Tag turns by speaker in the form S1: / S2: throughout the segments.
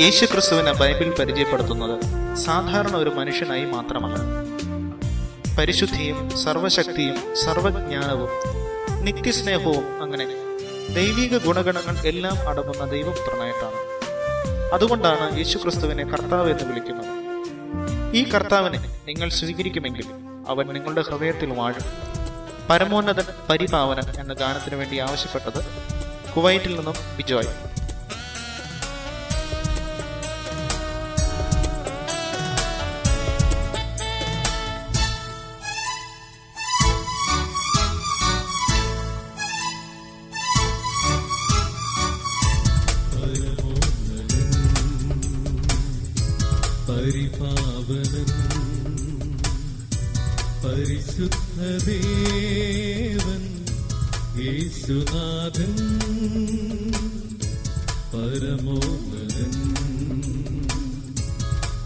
S1: യേശുക്രിസ്തുവിനെ ബൈബിൾ പരിചയപ്പെടുത്തുന്നത് സാധാരണ ഒരു മനുഷ്യനായി മാത്രമല്ല. പരിശുദ്ധിയും സർവശക്തിയും സർവജ്ഞാനവും നിത്യസ്നേഹവും അങ്ങനെ ദൈവിക ഗുണഗണങ്ങൾ എല്ലാം അടങ്ങുന്ന ദൈവപുത്രനായിട്ടാണ്. അതുകൊണ്ടാണ് യേശുക്രിസ്തുവിനെ കർത്താവ് എന്ന് വിളിക്കുന്നത്. ഈ കർത്താവിനെ നിങ്ങൾ സ്വീകരിക്കുമെങ്കിൽ അവൻ നിങ്ങളുടെ ഹൃദയത്തിൽ വാഴും. പരമോന്നത പരിപാവനൻ എന്ന ഗാനത്തിന് വേണ്ടി ആവശ്യപ്പെട്ടത് കുവൈറ്റിൽ നിന്നും ബിജോയ്.
S2: പരിശുദ്ധദേവൻ യേശുനാഥൻ പരമോന്നതൻ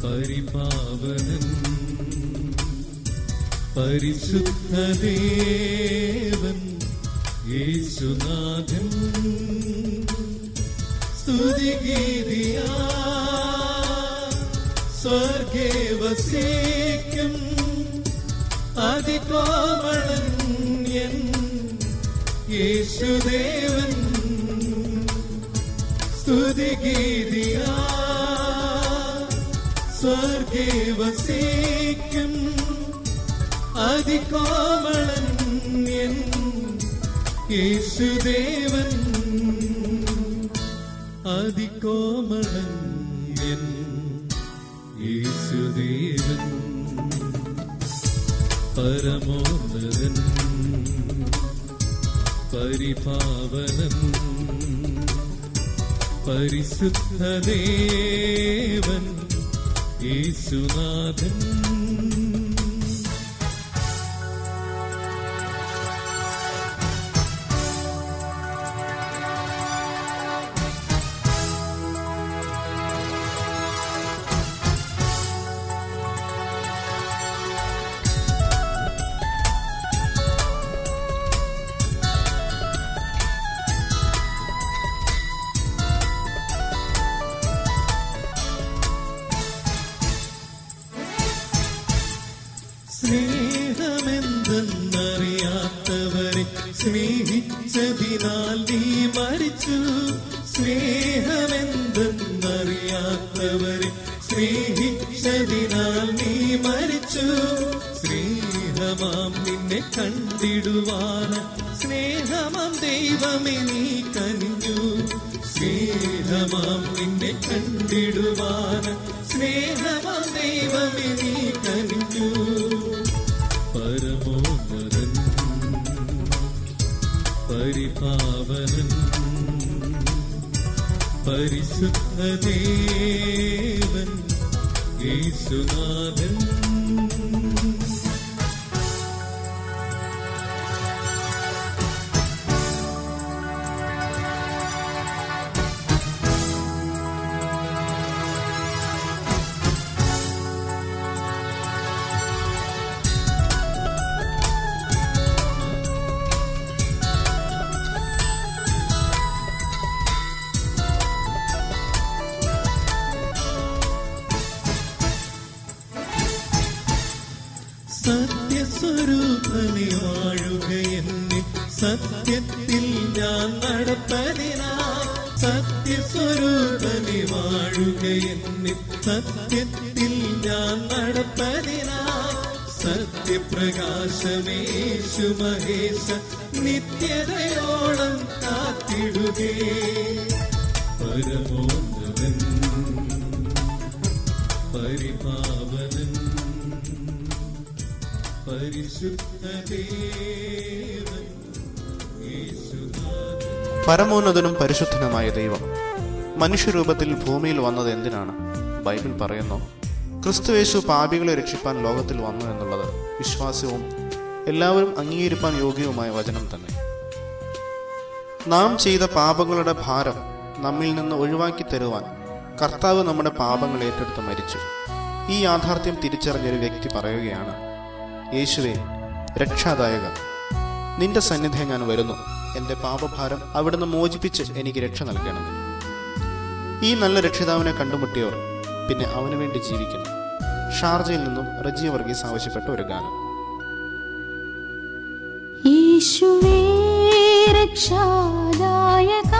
S2: പരിപാവനൻ പരിശുദ്ധദേവൻ യേശുനാഥൻ സ്തുതിഗീതിയാ സ്വർഗേ വസിക്കും. അതികോമണന്യൻ യേശുദേവൻ. സ്തുതിഗീതിയാ സ്വർഗേ വസിക്കും. അതികോമണന്യൻ യേശുദേവൻ. അതികോമണന്യൻ യേശുദേവൻ. പരമോന്നതൻ പരിപാവനൻ പരിശുദ്ധദേവൻ യേശുനാഥൻ. കണ്ടിടുവാൻ സ്നേഹമാം ദൈവമേ നീ കനിഞ്ഞു. സ്നേഹമാം നിന്നെ കണ്ടിടുവാന സ്നേഹമാം ദൈവമേ നീ കനിഞ്ഞു. പരമോന്നതൻ പരിപാവനൻ പരിശുദ്ധദേവൻ യേശുനാഥൻ സത്യത്തിൽ ഞാൻ നടപ്പതിനായി സത്യസ്വരൂപനി വാഴുക എന്നിൽ സത്യത്തിൽ ഞാൻ നടപ്പതിനായി സത്യപ്രകാശമേശു മഹേശ നിത്യതയോളം കാത്തിടുകേ. പരമോന്നവൻ പരിപാവനൻ പരിശുദ്ധദേവൻ
S1: പരമോന്നതനും പരിശുദ്ധനുമായ ദൈവം മനുഷ്യരൂപത്തിൽ ഭൂമിയിൽ വന്നത് എന്തിനാണ്? ബൈബിൾ പറയുന്നു ക്രിസ്തുവേശു പാപികളെ രക്ഷിപ്പാൻ ലോകത്തിൽ വന്നു എന്നുള്ളത് വിശ്വാസവും എല്ലാവരും അംഗീകരിപ്പാൻ യോഗ്യവുമായ വചനം തന്നെ. നാം ചെയ്ത പാപങ്ങളുടെ ഭാരം നമ്മിൽ നിന്ന് ഒഴിവാക്കി തരുവാൻ കർത്താവ് നമ്മുടെ പാപങ്ങൾ ഏറ്റെടുത്ത് മരിച്ചു. ഈ യാഥാർത്ഥ്യം തിരിച്ചറിഞ്ഞൊരു വ്യക്തി പറയുകയാണ് യേശുവെ രക്ഷാദായക നിന്റെ സന്നിധി ഞാൻ വരുന്നു. എന്റെ പാപഭാരം അവിടുന്ന് മോചിപ്പിച്ച് എനിക്ക് രക്ഷ നൽകണം. ഈ നല്ല രക്ഷിതാവിനെ കണ്ടുമുട്ടിയവർ പിന്നെ അവന് വേണ്ടി ജീവിക്കുന്നു. ഷാർജയിൽ നിന്നും റജിയ വർഗീസ് ആവശ്യപ്പെട്ട ഒരു ഗാനം.
S3: യേശുവേ രക്ഷാദായക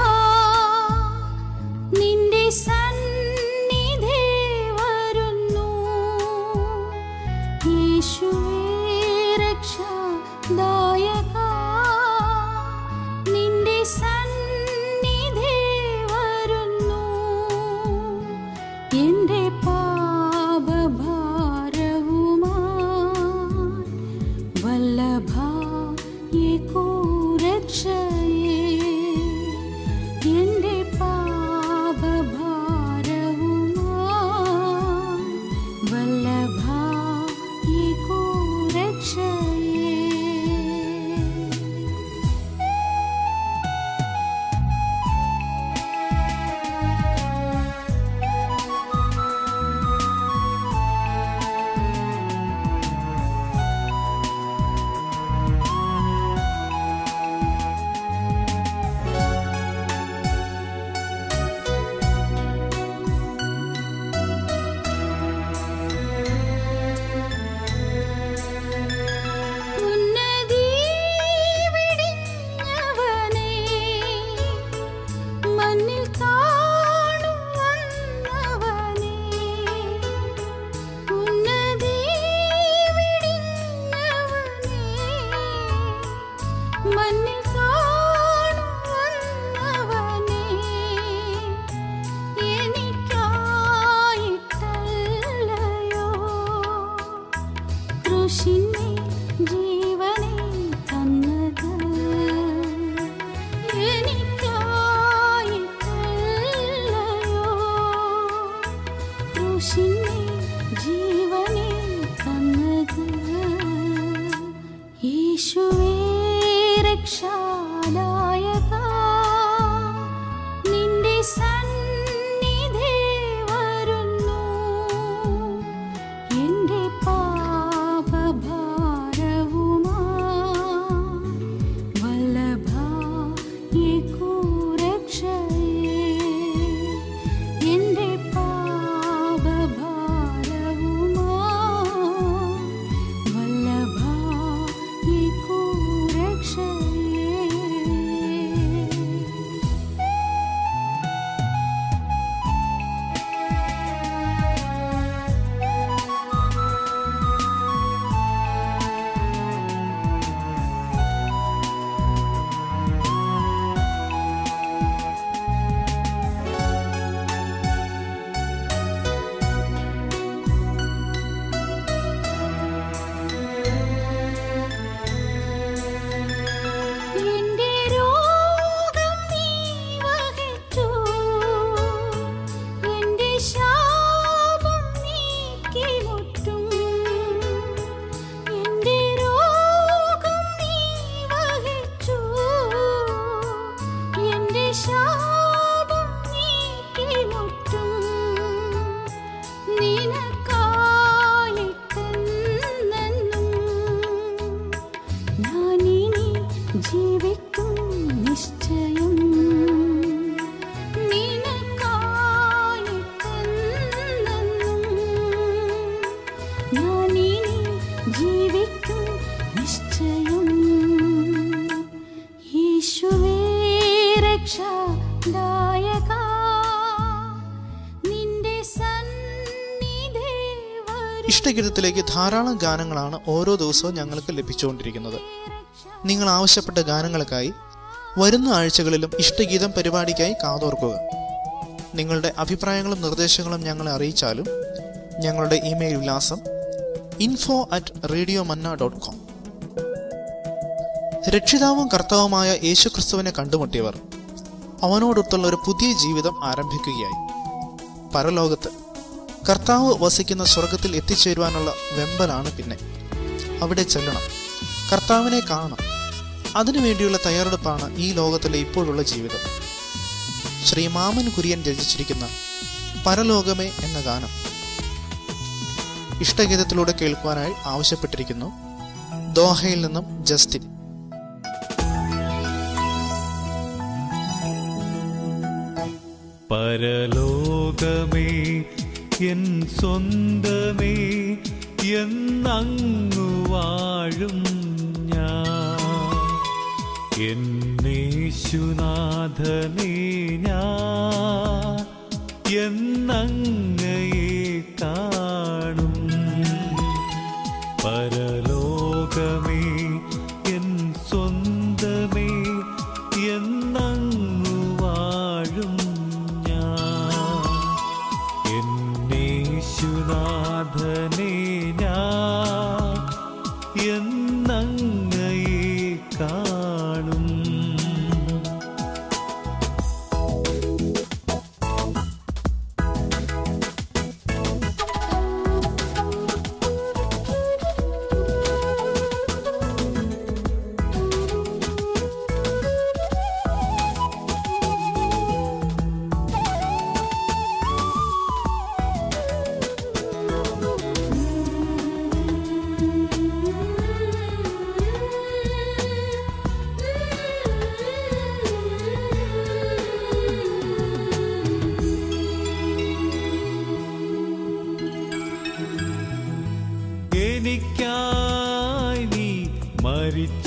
S3: 心。യേശുവേ നിന്റെ
S1: ഇഷ്ടഗീതത്തിലേക്ക് ധാരാളം ഗാനങ്ങളാണ് ഓരോ ദിവസവും ഞങ്ങൾക്ക് ലഭിച്ചുകൊണ്ടിരിക്കുന്നത്. നിങ്ങൾ ആവശ്യപ്പെട്ട ഗാനങ്ങൾക്കായി വരുന്ന ആഴ്ചകളിലും ഇഷ്ടഗീതം പരിപാടിക്കായി കാതോർക്കുക. നിങ്ങളുടെ അഭിപ്രായങ്ങളും നിർദ്ദേശങ്ങളും ഞങ്ങളെ അറിയിച്ചാലും ഞങ്ങളുടെ ഇമെയിൽ വിലാസം info at radio manna dot com രക്ഷിതാവും കർത്താവുമായ യേശുക്രിസ്തുവിനെ കണ്ടുമുട്ടിയവർ അവനോടൊത്തുള്ള ഒരു പുതിയ ജീവിതം ആരംഭിക്കുകയായി. പരലോകത്ത് കർത്താവ് വസിക്കുന്ന സ്വർഗത്തിൽ എത്തിച്ചേരുവാനുള്ള വെമ്പലാണ് പിന്നെ. അവിടെ ചെല്ലണം. കർത്താവിനെ കാണണം. അതിനുവേണ്ടിയുള്ള തയ്യാറെടുപ്പാണ് ഈ ലോകത്തിലെ ഇപ്പോഴുള്ള ജീവിതം. ശ്രീ മാമൻ കുര്യൻ രചിച്ചിരിക്കുന്ന പരലോകമേ എന്ന ഗാനം. ഇഷ്ടഗീതത്തിലൂടെ കേൾക്കുവാനായി ആവശ്യപ്പെട്ടിരിക്കുന്നു. ദോഹയിൽ നിന്നും ജസ്റ്റിൻ.
S3: പരലോകമേ എൻ സ്വന്തമേ എന്നങ്ങു വാഴും ഞാൻ. എന്നേശുനാഥനേ ഞാൻ എന്നങ്ങയെ പരലോകമേ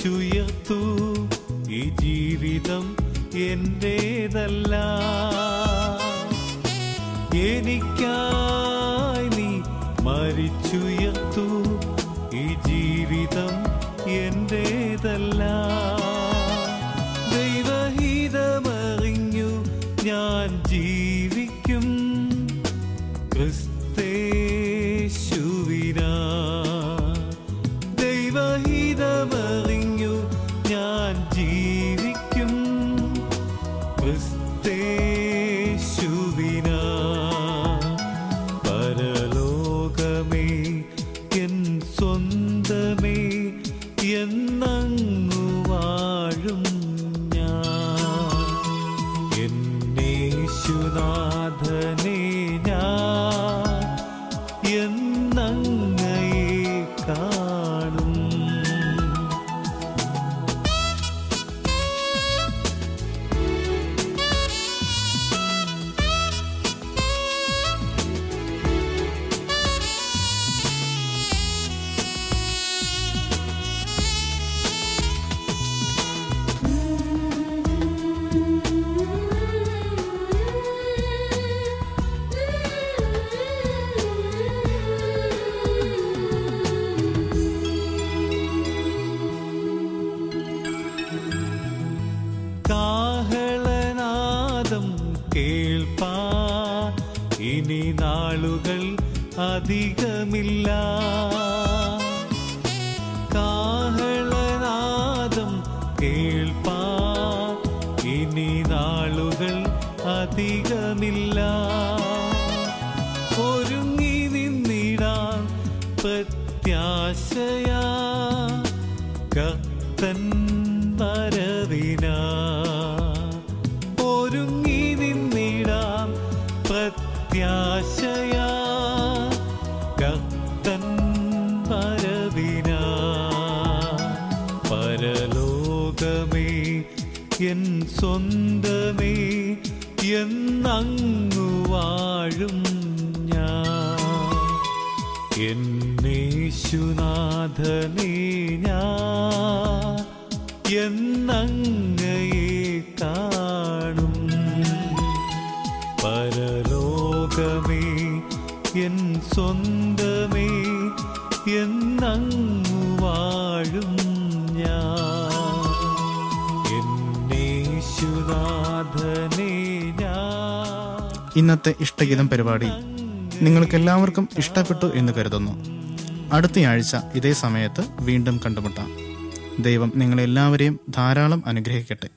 S3: മരിച്ചുയർത്തു ഈ ജീവിതം എന്റേതല്ല വാഴും ഞാൻ. എന്നേശുനാഥനേ എൻ സ്വന്തമേ എന്നങ്ങു വാഴും ഞാൻ. എന്നേശുനാഥനേ ഞാൻ എന്നങ്ങയെ കാണും പരലോകമേ എൻ സ്വന്തമേ എന്നങ്ങു വാഴും ഞാൻ.
S1: ഇന്നത്തെ ഇഷ്ടഗീതം പരിപാടി നിങ്ങൾക്ക് എല്ലാവർക്കും ഇഷ്ടപ്പെട്ടു എന്ന് കരുതുന്നു. അടുത്തയാഴ്ച ഇതേ സമയത്ത് വീണ്ടും കണ്ടുമുട്ടാം. ദൈവം നിങ്ങളെല്ലാവരെയും ധാരാളം അനുഗ്രഹിക്കട്ടെ.